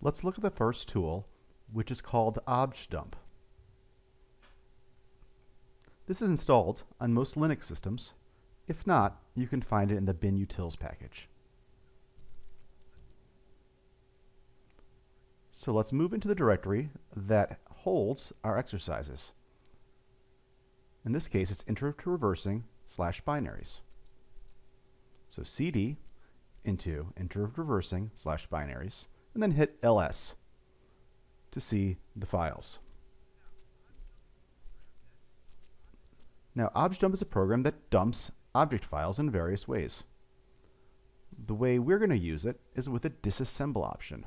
Let's look at the first tool, which is called objdump. This is installed on most Linux systems. If not, you can find it in the binutils package. So let's move into the directory that holds our exercises. In this case, it's intro to reversing slash binaries. So cd into intro to reversing slash binaries, and then hit ls to see the files. Now, objdump is a program that dumps object files in various ways. The way we're going to use it is with a disassemble option.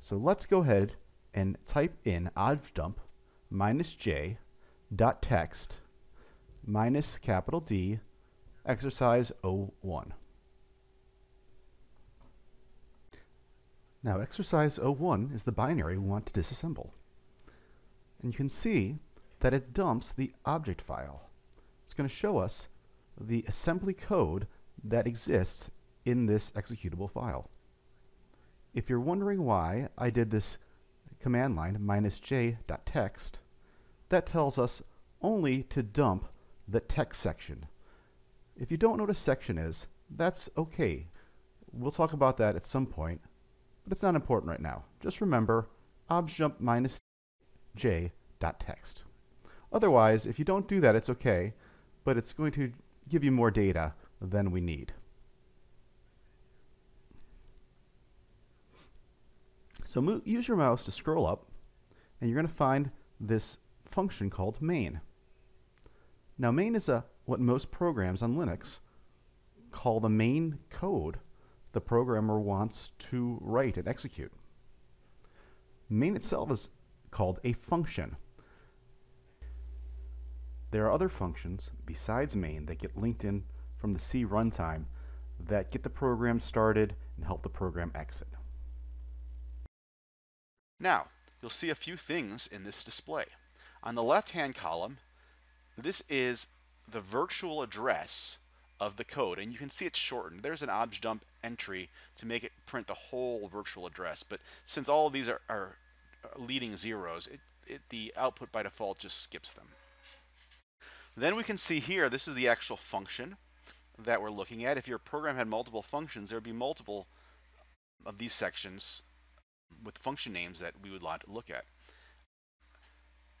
So let's go ahead and type in objdump minus j dot text minus capital D exercise 01. Now exercise 01 is the binary we want to disassemble. And you can see that it dumps the object file. It's going to show us the assembly code that exists in this executable file. If you're wondering why I did this command line minus j dot text, that tells us only to dump the text section. If you don't know what a section is, that's okay. We'll talk about that at some point, but it's not important right now. Just remember objdump minus j dot text. Otherwise, if you don't do that, it's okay, but it's going to give you more data than we need. So use your mouse to scroll up, and you're going to find this function called main. Now main is a what most programs on Linux call the main code the programmer wants to write and execute. Main itself is called a function. There are other functions besides main that get linked in from the C runtime that get the program started and help the program exit. Now, you'll see a few things in this display. On the left-hand column, this is the virtual address of the code, and you can see it's shortened. There's an objdump entry to make it print the whole virtual address, but since all of these are, are leading zeros, it, it, the output by default just skips them. Then we can see here, this is the actual function that we're looking at. If your program had multiple functions, there would be multiple of these sections with function names that we would like to look at.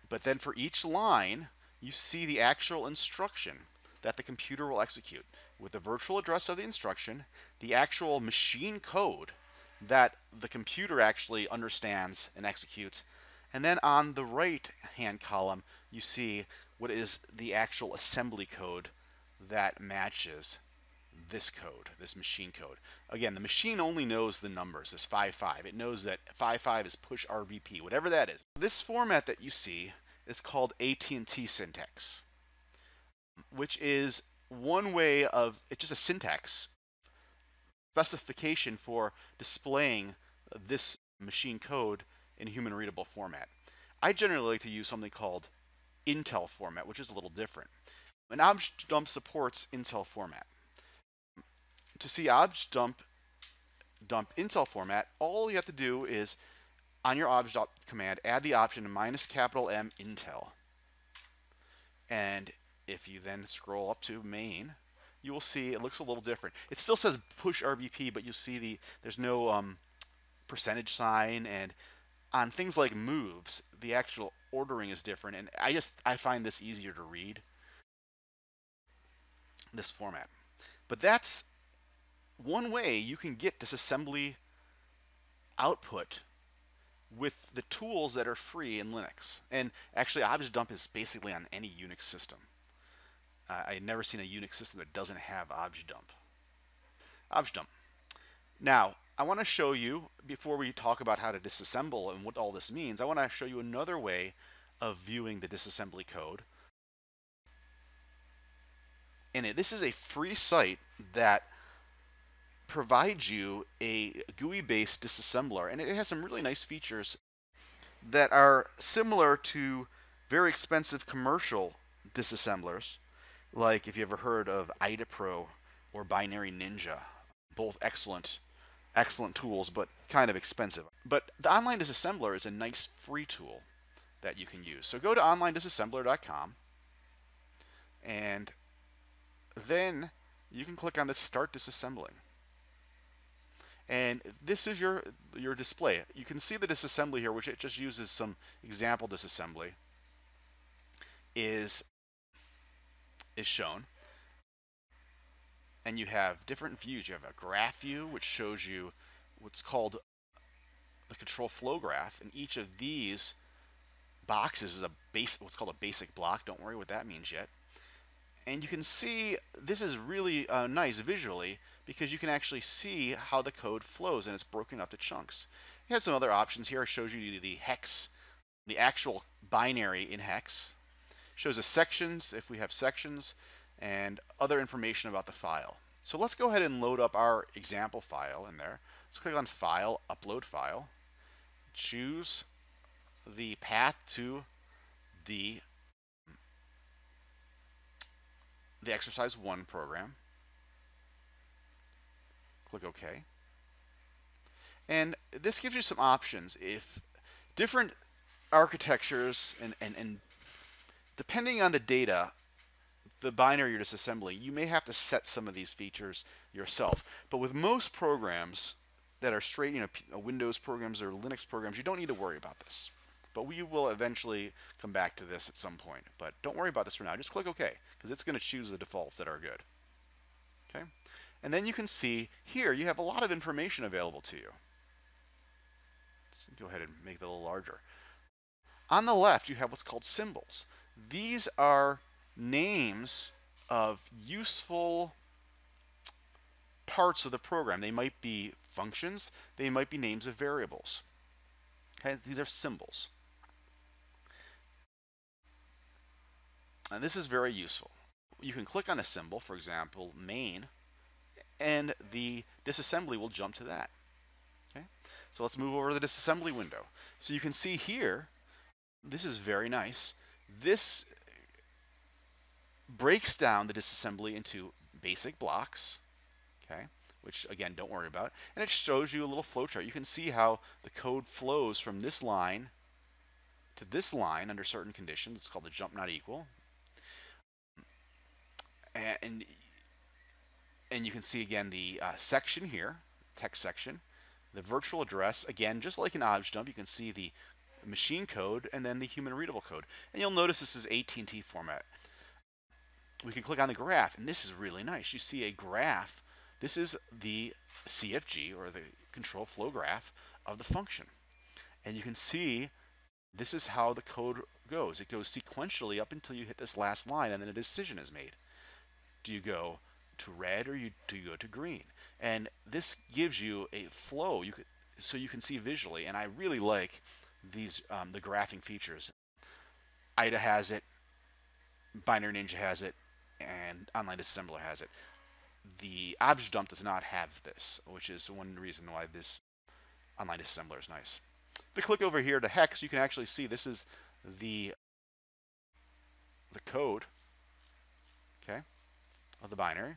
But then for each line, you see the actual instruction that the computer will execute with the virtual address of the instruction, the actual machine code that the computer actually understands and executes, and then on the right hand column, you see what is the actual assembly code that matches this code, this machine code. Again, the machine only knows the numbers, this 55. It knows that 55 is push RBP, whatever that is. This format that you see is called AT&T syntax, which is one way of, it's just a syntax specification for displaying this machine code in human readable format. I generally like to use something called Intel format, which is a little different. And objdump supports Intel format to see objdump dump Intel format, all you have to do is on your objdump command, add the option minus capital M Intel. And if you then scroll up to main, you will see it looks a little different. It still says push RBP, but you see the there's no um, percentage sign, and on things like moves, the actual ordering is different. And I just I find this easier to read. This format, but that's one way you can get disassembly output with the tools that are free in Linux. And actually, objdump is basically on any Unix system. Uh, I've never seen a Unix system that doesn't have objdump. Objdump. Now, I want to show you, before we talk about how to disassemble and what all this means, I want to show you another way of viewing the disassembly code. And this is a free site that provides you a GUI-based disassembler, and it has some really nice features that are similar to very expensive commercial disassemblers, like if you ever heard of IDA Pro or Binary Ninja, both excellent excellent tools, but kind of expensive. But the Online Disassembler is a nice free tool that you can use. So go to onlinedisassembler.com and then you can click on the Start Disassembling. And this is your your display. You can see the disassembly here, which it just uses some example disassembly, is is shown. And you have different views. You have a graph view, which shows you what's called the control flow graph. And each of these boxes is a base, what's called a basic block. Don't worry what that means yet. And you can see this is really uh, nice visually because you can actually see how the code flows and it's broken up to chunks. It has some other options here. It shows you the hex, the actual binary in hex. Shows us sections if we have sections and other information about the file. So let's go ahead and load up our example file in there. Let's click on File, Upload File. Choose the path to the the exercise 1 program. Click OK. And this gives you some options. If different architectures and, and, and depending on the data, the binary you're disassembling, you may have to set some of these features yourself. But with most programs that are straight, you know, uh, Windows programs or Linux programs, you don't need to worry about this. But we will eventually come back to this at some point. But don't worry about this for now. Just click OK, because it's going to choose the defaults that are good. Okay, And then you can see here you have a lot of information available to you. Let's go ahead and make it a little larger. On the left, you have what's called symbols. These are names of useful parts of the program. They might be functions, they might be names of variables. Okay, these are symbols. And this is very useful. You can click on a symbol, for example, main, and the disassembly will jump to that. Okay, so let's move over to the disassembly window. So you can see here, this is very nice. This breaks down the disassembly into basic blocks, okay, which again, don't worry about. And it shows you a little flowchart. You can see how the code flows from this line to this line under certain conditions. It's called the jump not equal. And, and you can see again the uh, section here, text section, the virtual address, again, just like an objdump, you can see the machine code and then the human readable code. And you'll notice this is AT&T format we can click on the graph, and this is really nice. You see a graph. This is the CFG, or the control flow graph, of the function. And you can see this is how the code goes. It goes sequentially up until you hit this last line, and then a decision is made. Do you go to red or you, do you go to green? And this gives you a flow you could, so you can see visually. And I really like these um, the graphing features. IDA has it, Binary Ninja has it, and Online Disassembler has it. The objdump does not have this, which is one reason why this Online Disassembler is nice. If we click over here to Hex, you can actually see this is the the code, okay, of the binary.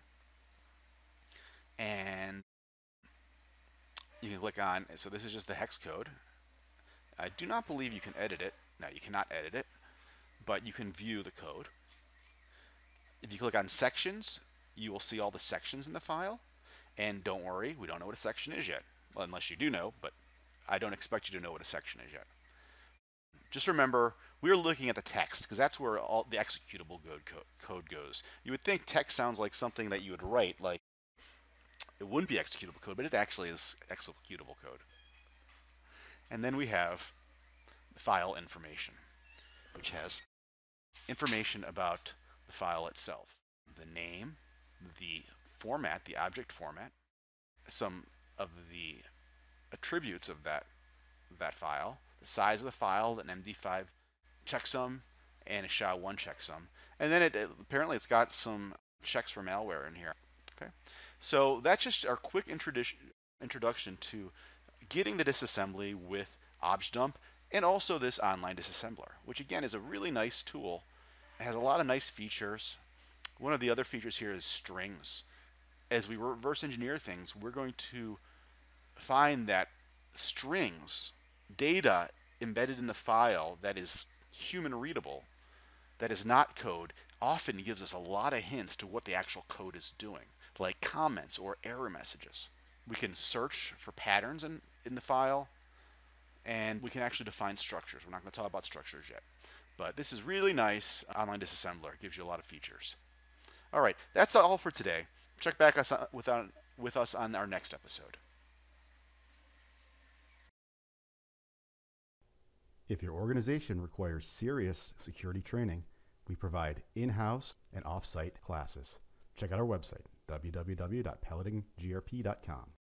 And you can click on, so this is just the hex code. I do not believe you can edit it. No, you cannot edit it, but you can view the code. If you click on sections, you will see all the sections in the file. And don't worry, we don't know what a section is yet. Well, unless you do know, but I don't expect you to know what a section is yet. Just remember, we're looking at the text because that's where all the executable code, code goes. You would think text sounds like something that you would write, like it wouldn't be executable code, but it actually is executable code. And then we have file information, which has information about the file itself. The name, the format, the object format, some of the attributes of that, that file, the size of the file, an MD5 checksum, and a SHA-1 checksum. And then it, it, apparently it's got some checks for malware in here. Okay, So that's just our quick introduction to getting the disassembly with objdump and also this online disassembler, which again is a really nice tool it has a lot of nice features. One of the other features here is strings. As we reverse engineer things, we're going to find that strings, data embedded in the file that is human readable, that is not code, often gives us a lot of hints to what the actual code is doing, like comments or error messages. We can search for patterns in, in the file, and we can actually define structures. We're not going to talk about structures yet. But this is really nice online disassembler. It gives you a lot of features. All right, that's all for today. Check back us uh, with, on, with us on our next episode. If your organization requires serious security training, we provide in-house and off-site classes. Check out our website, www.paladingrp.com.